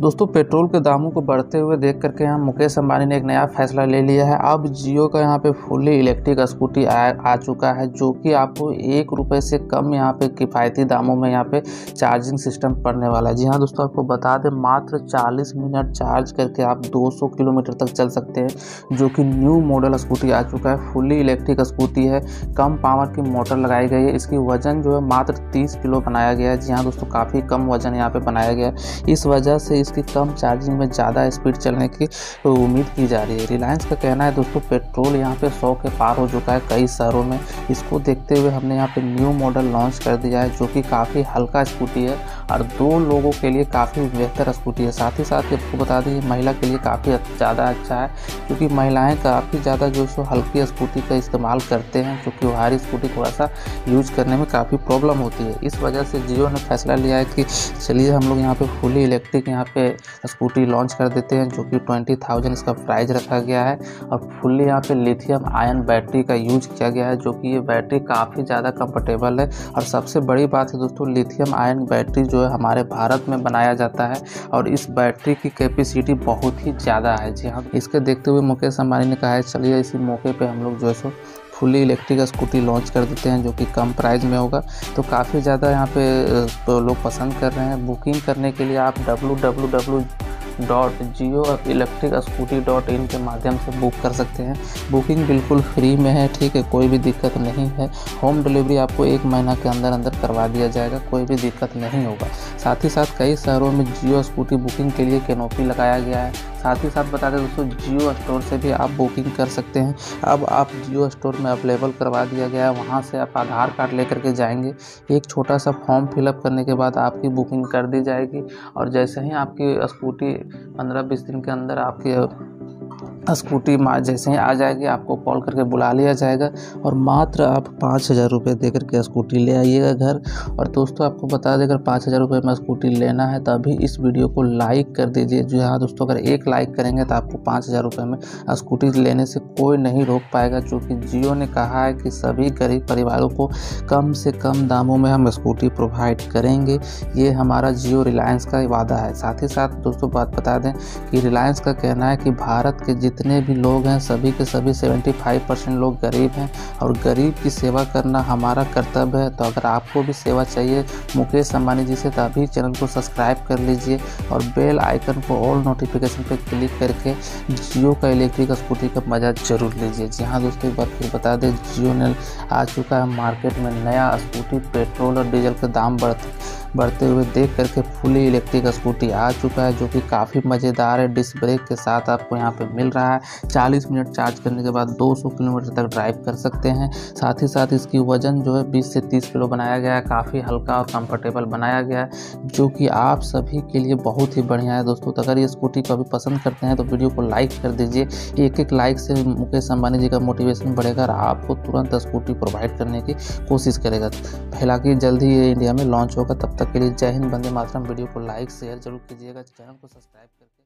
दोस्तों पेट्रोल के दामों को बढ़ते हुए देख करके यहाँ मुकेश अंबानी ने एक नया फैसला ले लिया है। अब जियो का यहाँ पे फुल्ली इलेक्ट्रिक स्कूटी आ, आ चुका है जो कि आपको एक रुपये से कम यहाँ पे किफ़ायती दामों में यहाँ पे चार्जिंग सिस्टम पड़ने वाला है। जी हाँ दोस्तों आपको बता दें मात्र 40 मिनट चार्ज करके आप 200 किलोमीटर तक चल सकते हैं जो कि न्यू मॉडल स्कूटी आ चुका है। फुली इलेक्ट्रिक स्कूटी है कम पावर की मोटर लगाई गई है। इसकी वज़न जो है मात्र तीस किलो बनाया गया है। जी हाँ दोस्तों काफ़ी कम वज़न यहाँ पे बनाया गया है। इस वजह से इसकी कम चार्जिंग में ज़्यादा स्पीड चलने की उम्मीद की जा रही है। रिलायंस का कहना है, दोस्तों पेट्रोल यहाँ पे सौ के पार हो चुका है कई शहरों में। इसको देखते हुए हमने यहाँ पे न्यू मॉडल लॉन्च कर दिया है, जो कि काफ़ी हल्का स्कूटी है और दो लोगों के लिए काफ़ी बेहतर स्कूटी है। साथ ही साथ आपको बता दें महिला के लिए काफ़ी ज़्यादा अच्छा है, क्योंकि महिलाएँ काफ़ी ज़्यादा जो सो हल्की स्कूटी का इस्तेमाल करते हैं क्योंकि भारी स्कूटी थोड़ा सा यूज़ करने में काफ़ी प्रॉब्लम होती है। इस वजह से जियो ने फैसला लिया है कि, चलिए, हम लोग यहाँ पे फुली इलेक्ट्रिक यहाँ पे स्कूटी लॉन्च कर देते हैं, जो कि ट्वेंटी थाउज़ेंड इसका प्राइस रखा गया है। और फुल्ली यहाँ पे लिथियम आयन बैटरी का यूज़ किया गया है, जो कि ये बैटरी काफ़ी ज़्यादा कंफर्टेबल है। और सबसे बड़ी बात है दोस्तों, लिथियम आयन बैटरी जो है हमारे भारत में बनाया जाता है, और इस बैटरी की कैपेसिटी बहुत ही ज़्यादा है। जी हाँ इसके देखते हुए मुकेश अंबानी ने कहा है, चलिए इसी मौके पर हम लोग जो है so fully electric scooty launch कर देते हैं, जो कि कम प्राइस में होगा। तो काफ़ी ज़्यादा यहाँ पे तो लोग पसंद कर रहे हैं। बुकिंग करने के लिए आप W W W dot Jio electric scooty dot in के माध्यम से बुक कर सकते हैं। बुकिंग बिल्कुल फ्री में है, ठीक है, कोई भी दिक्कत नहीं है। होम डिलीवरी आपको एक महीना के अंदर अंदर करवा दिया जाएगा, कोई भी दिक्कत नहीं होगा। साथ ही साथ कई शहरों में जियो स्कूटी बुकिंग के लिए कैनोपी लगाया गया है। साथ ही साथ बता दें दोस्तों, जियो स्टोर से भी आप बुकिंग कर सकते हैं। अब आप जियो स्टोर में अवेलेबल करवा दिया गया है, वहाँ से आप आधार कार्ड लेकर के जाएँगे। एक छोटा सा फॉर्म फिलअप करने के बाद आपकी बुकिंग कर दी जाएगी और जैसे ही आपकी स्कूटी पंद्रह बीस दिन के अंदर आपकी स्कूटी माँ, जैसे ही आ जाएगी, आपको कॉल करके बुला लिया जाएगा और मात्र आप पाँच हज़ार रुपये दे करके स्कूटी ले आइएगा घर। और दोस्तों, आपको बता दें, अगर पाँच हज़ार रुपये में स्कूटी लेना है तो अभी इस वीडियो को लाइक कर दीजिए। जो हाँ दोस्तों, अगर एक लाइक करेंगे तो आपको पाँच हज़ार रुपये में स्कूटी लेने से कोई नहीं रोक पाएगा चूँकि जियो ने कहा है कि सभी गरीब परिवारों को कम से कम दामों में हम स्कूटी प्रोवाइड करेंगे। ये हमारा जियो रिलायंस का वादा है। साथ ही साथ, दोस्तों, बात बता दें कि रिलायंस का कहना है कि भारत के जितने जितने भी लोग हैं, सभी के सभी 75 परसेंट लोग गरीब हैं और गरीब की सेवा करना हमारा कर्तव्य है। तो अगर आपको भी सेवा चाहिए, मुकेश अंबानी जी से तो अभी चैनल को सब्सक्राइब कर लीजिए और बेल आइकन को ऑल नोटिफिकेशन पर क्लिक करके जियो का इलेक्ट्रिक स्कूटी का मज़ा ज़रूर लीजिए। जी हाँ दोस्तों, एक बार फिर बता दें, जियो ने आ चुका है मार्केट में नया स्कूटी, पेट्रोल और डीजल के दाम बढ़ते बढ़ते हुए देख करके फुली इलेक्ट्रिक स्कूटी आ चुका है, जो कि काफ़ी मज़ेदार है। डिस्क ब्रेक के साथ आपको यहाँ पे मिल रहा है। 40 मिनट चार्ज करने के बाद 200 किलोमीटर तक ड्राइव कर सकते हैं। साथ ही साथ इसकी वज़न जो है 20 से 30 किलो बनाया गया है। काफ़ी हल्का और कंफर्टेबल बनाया गया है, जो कि आप सभी के लिए बहुत ही बढ़िया है। दोस्तों तो अगर ये स्कूटी को अभी पसंद करते हैं तो वीडियो को लाइक कर दीजिए। एक एक लाइक से मुकेश अम्बानी जी का मोटिवेशन बढ़ेगा और आपको तुरंत स्कूटी प्रोवाइड करने की कोशिश करेगा। हालाँकि जल्दी ये इंडिया में लॉन्च होगा। तब तक के लिए जय हिंद बंदे मातरम। वीडियो को लाइक, शेयर ज़रूर कीजिएगा। चैनल को सब्सक्राइब करके